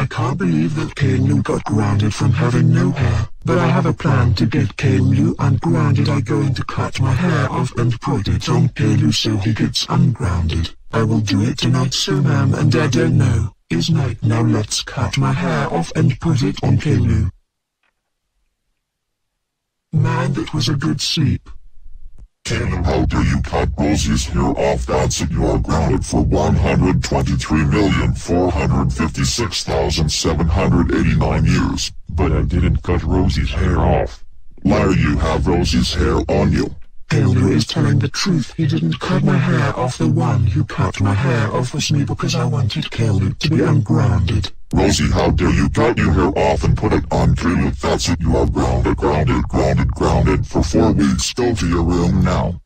I can't believe that Caillou got grounded from having no hair. But I have a plan to get Caillou ungrounded. I'm going to cut my hair off and put it on Caillou so he gets ungrounded. I will do it tonight so ma'am and I don't know. Is night now let's cut my hair off and put it on Caillou. Man that was a good sleep. Caillou, how dare you cut Rosie's hair off? That's it, you are grounded for 123,456,789 years. But I didn't cut Rosie's hair off. Liar, you have Rosie's hair on you. Caillou is telling the truth. He didn't cut my hair off. The one who cut my hair off was me because I wanted Caillou to be ungrounded. Rosie, how dare you cut your hair off and put it on Caillou? That's it, you are grounded, grounded, grounded, grounded for four weeks. Go to your room now.